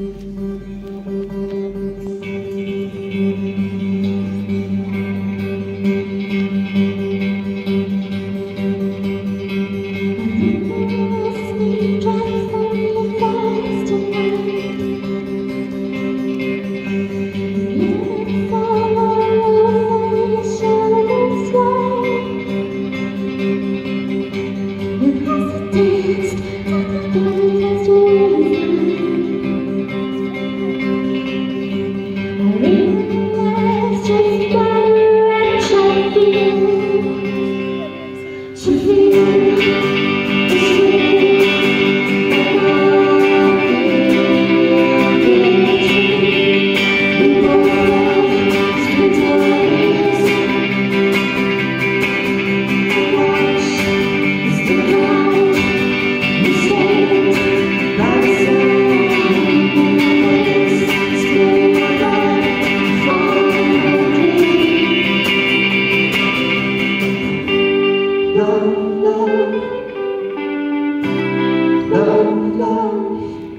artificial now. I'm not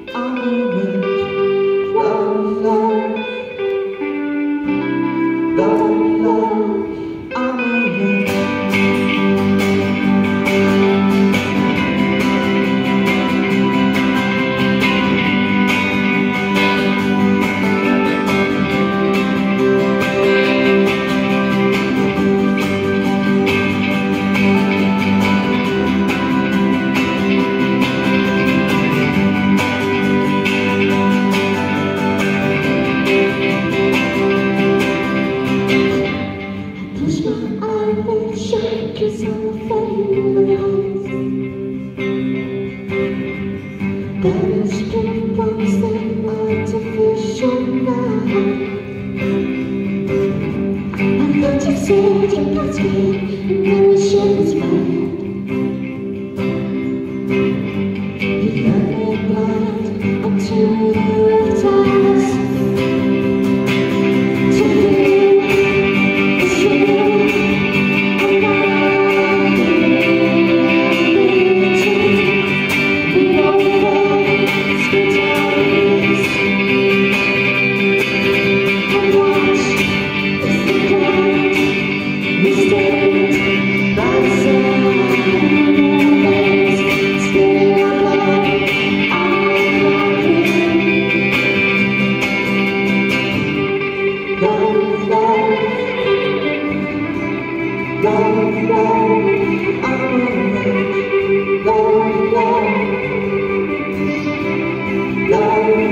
不不惊。Love.